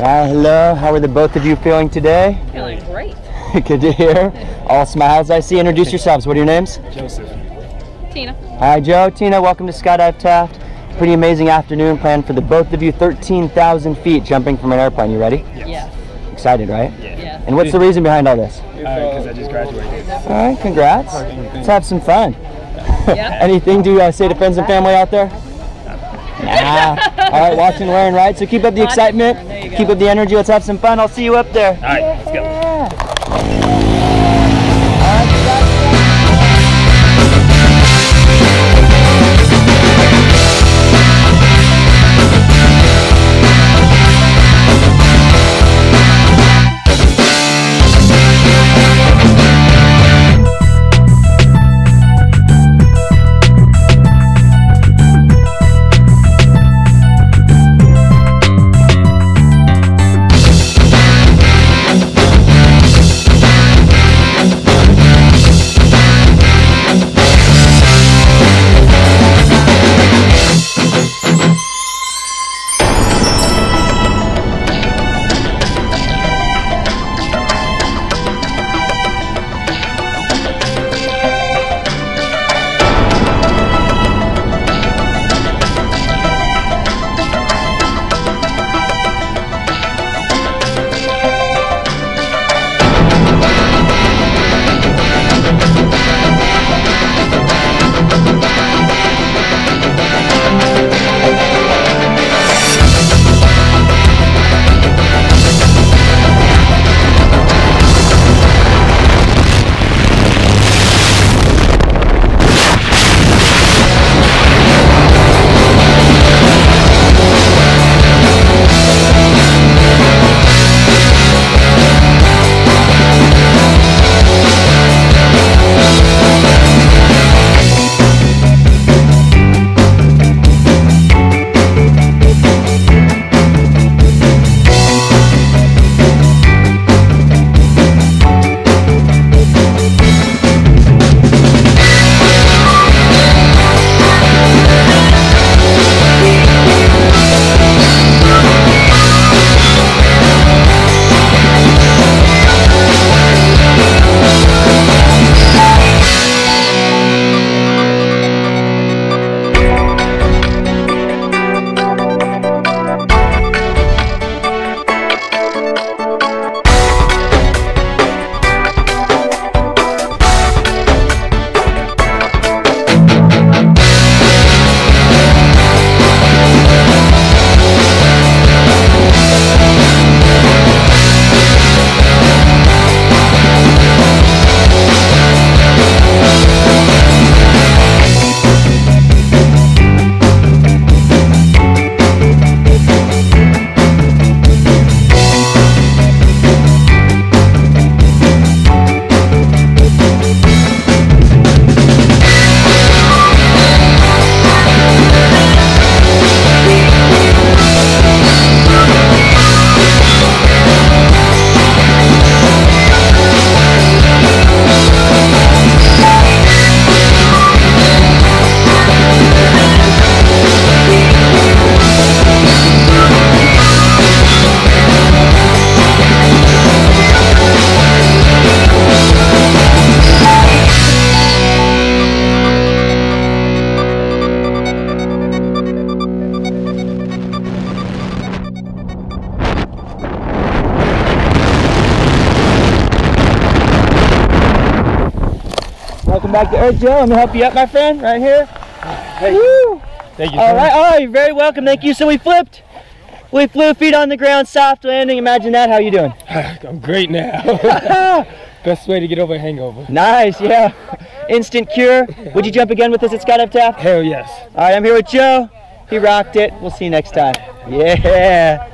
Hi, hello. How are the both of you feeling today? Feeling great. Good to hear. All smiles I see. Introduce yourselves. What are your names? Joseph. Tina. Hi, Joe. Tina, welcome to Skydive Taft. Pretty amazing afternoon planned for the both of you. 13,000 feet jumping from an airplane. You ready? Yes. Excited, right? Yeah. And what's the reason behind all this? Because I just graduated. All right, congrats. Let's have some fun. Yeah. Anything to uh, say to friends and family out there? Nah. All right, watch and learn, right? So keep up the excitement, There you go. Keep up the energy. Let's have some fun. I'll see you up there. All right, let's go. Welcome back to Earth, Joe. Let me help you up, my friend, right here. Hey. Woo! Thank you. All sir. Oh, you're very welcome. Thank you. So we flipped. We flew feet on the ground, soft landing. Imagine that. How you doing? I'm great now. Best way to get over a hangover. Nice. Yeah. Instant cure. Would you jump again with us at Skydive Taft? Hell yes. All right. I'm here with Joe. He rocked it. We'll see you next time. Yeah.